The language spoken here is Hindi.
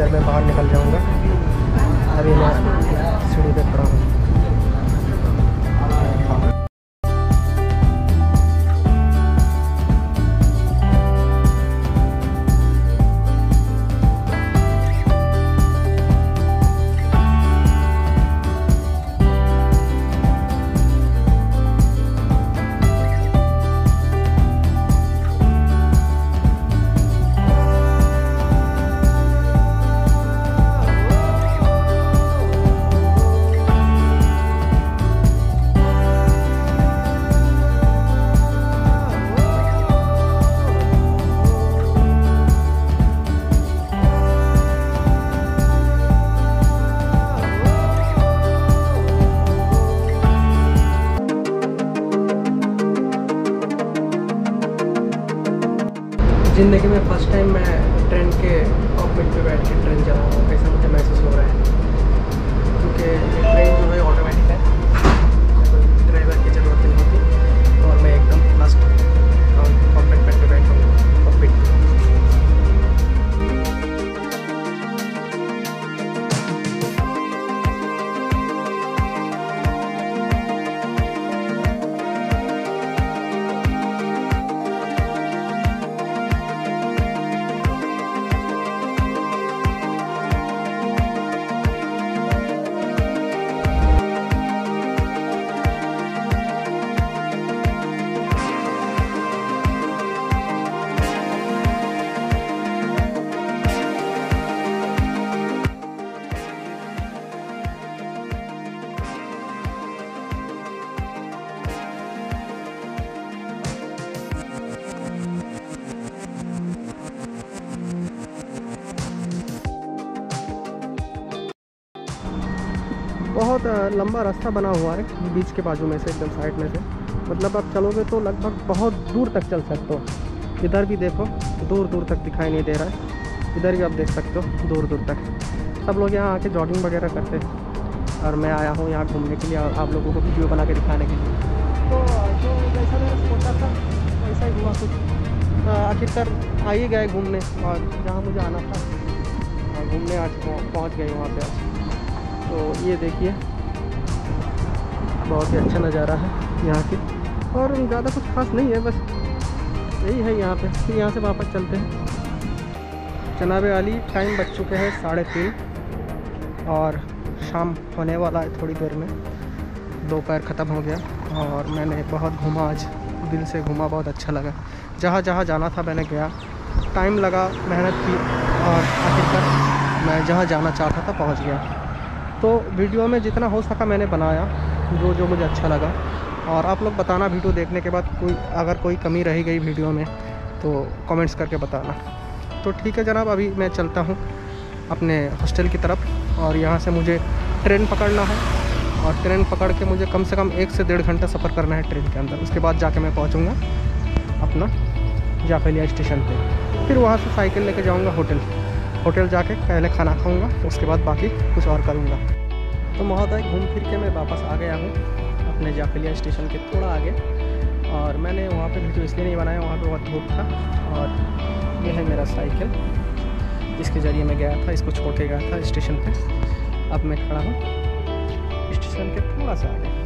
देर मैं बाहर निकल जाऊँगा अभी मैं सीढ़ी पर खड़ा हूँ। ज़िंदगी में फ़र्स्ट टाइम मैं ट्रेन के ऑफ़िस पे बैठ के ट्रेन चला रहा हूँ कैसा मुझे महसूस हो रहा है। क्योंकि ट्रेन जो है ऑटोमेटिक बहुत लंबा रास्ता बना हुआ है बीच के बाजू में से एकदम साइड में से। मतलब आप चलोगे तो लगभग बहुत दूर तक चल सकते हो। इधर भी देखो, दूर दूर तक दिखाई नहीं दे रहा है। इधर भी आप देख सकते हो, दूर दूर तक। सब लोग यहाँ आके जॉगिंग वगैरह करते हैं। और मैं आया हूँ यहाँ घूमने के लिए और आप लोगों को वीडियो बना के दिखाने के लिए। तो जो जैसा मैंने सोचा था, वैसा ही हुआ कुछ। आखिरकार आ ही गए घूमने, और जहाँ मुझे आना था। घूमने आज पहुँच गए वहाँ पे आज। तो ये देखिए, बहुत ही अच्छा नज़ारा है यहाँ की। और ज़्यादा कुछ खास नहीं है, बस यही है यहाँ पे। फिर यहाँ से वापस चलते हैं। जनाब अली टाइम बच चुके हैं साढ़े तीन और शाम होने वाला है थोड़ी देर में। दोपहर ख़त्म हो गया और मैंने बहुत घूमा आज। दिल से घूमा, बहुत अच्छा लगा। जहाँ जहाँ जाना था मैंने गया। टाइम लगा, मेहनत की और आखिरकार मैं जहाँ जाना चाहता था पहुँच गया। तो वीडियो में जितना हो सका मैंने बनाया, जो जो मुझे अच्छा लगा। और आप लोग बताना वीडियो देखने के बाद कोई, अगर कोई कमी रही गई वीडियो में तो कमेंट्स करके बताना। तो ठीक है जनाब, अभी मैं चलता हूँ अपने हॉस्टल की तरफ़, और यहाँ से मुझे ट्रेन पकड़ना है। और ट्रेन पकड़ के मुझे कम से कम एक से डेढ़ घंटा सफ़र करना है ट्रेन के अंदर। उसके बाद जाके मैं पहुँचूँगा अपना जाफेलिया स्टेशन पे। फिर वहाँ से साइकिल लेके जाऊँगा होटल। होटल जाके पहले खाना खाऊँगा, उसके बाद बाकी कुछ और करूँगा। तो महोदय, घूम फिर के मैं वापस आ गया हूँ, अपने जाफेलिया स्टेशन के थोड़ा आगे। और मैंने वहाँ पे वीडियो इसलिए नहीं बनाया, वहाँ पे बहुत धूप था, और ये है मेरा साइकिल। जिसके ज़रिए मैं गया था, इसको छोड़ के गया था स्टेशन पे। अब मैं खड़ा हूँ, स्टेशन के थोड़ा सा आगे।